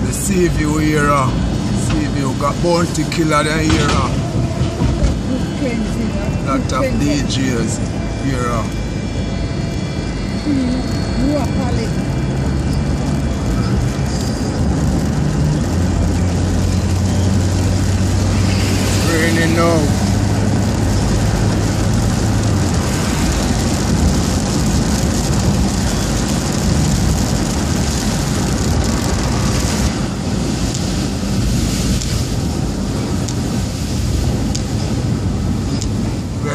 Now the sea view here, uh, sea view got bounty killer there here. Uh. Lot of DJs here. Uh. Raining now.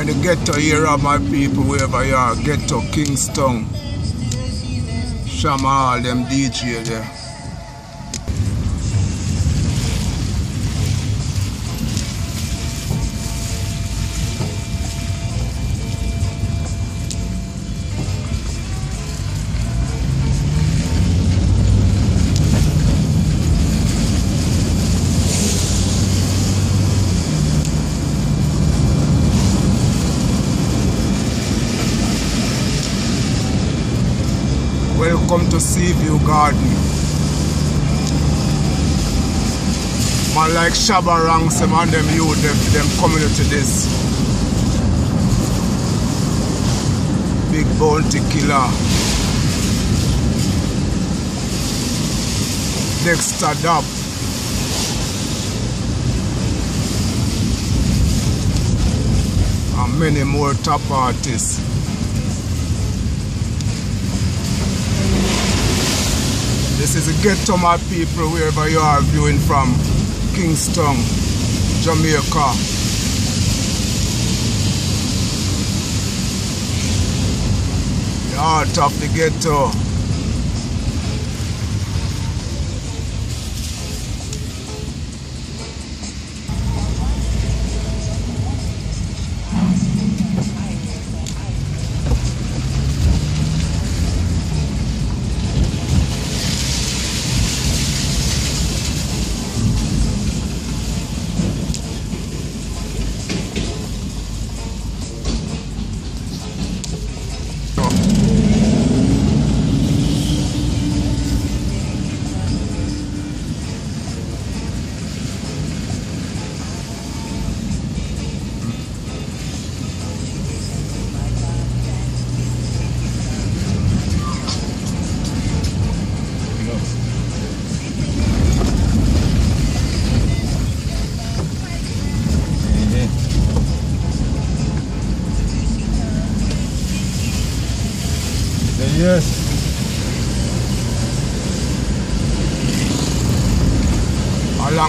The ghetto here of my people, wherever you are. Ghetto, Kingston. Shama, all them DJ there. Welcome to Seaview Garden. Man like Shabba Ranks, them and them youth, them, them community this. Big bounty killer. Dexter Dub. And many more top artists. This is a ghetto my people wherever you are viewing from. Kingston, Jamaica. The heart of the ghetto.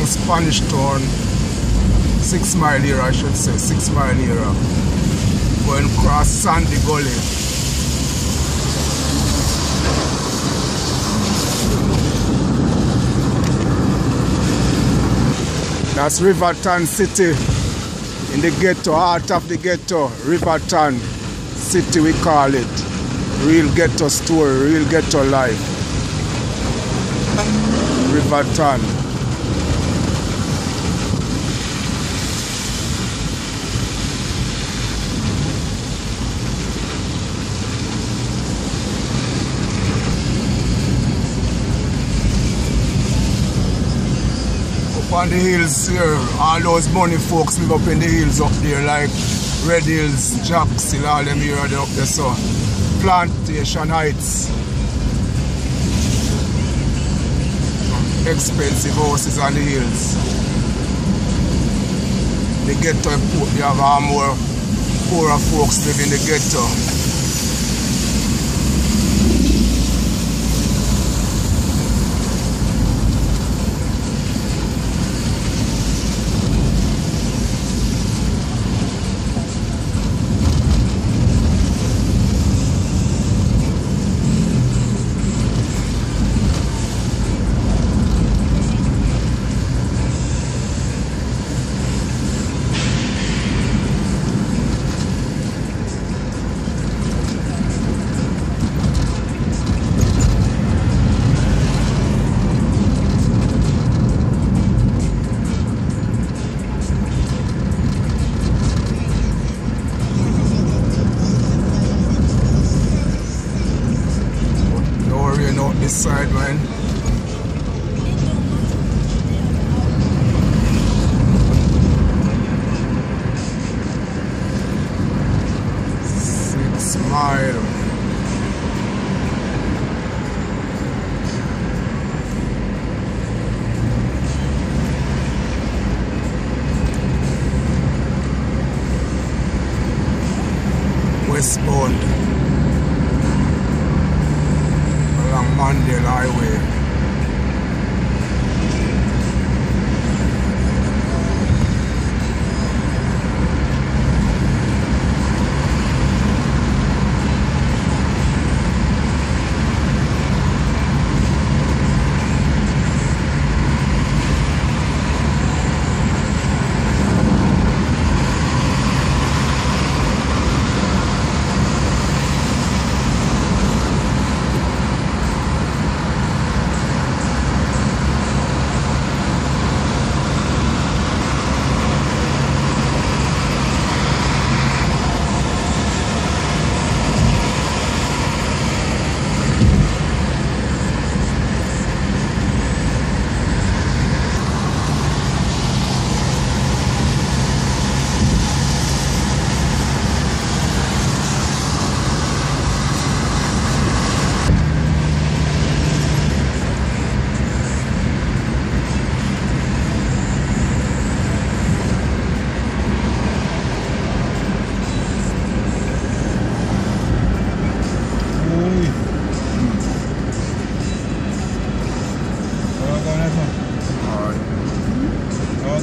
Spanish Town, six mile here I should say, six mile here. Uh, Going across Sandy Gully. That's Riverton City in the ghetto, heart of the ghetto, Riverton City we call it. Real ghetto story, real ghetto life. Riverton. Up on the hills here, all those money folks live up in the hills up there like Red Hills, Jackson, all them here they up there so. Plantation Heights. Expensive houses on the hills. The ghetto in you have uh, more poorer folks live in the ghetto. This side, man.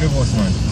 или 8.